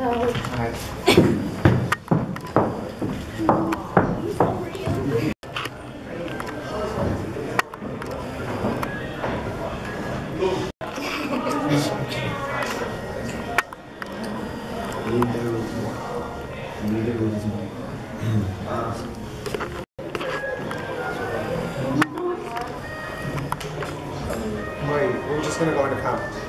Hello. Hi. Wait, we're just gonna go into comp.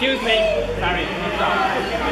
Excuse me. Sorry.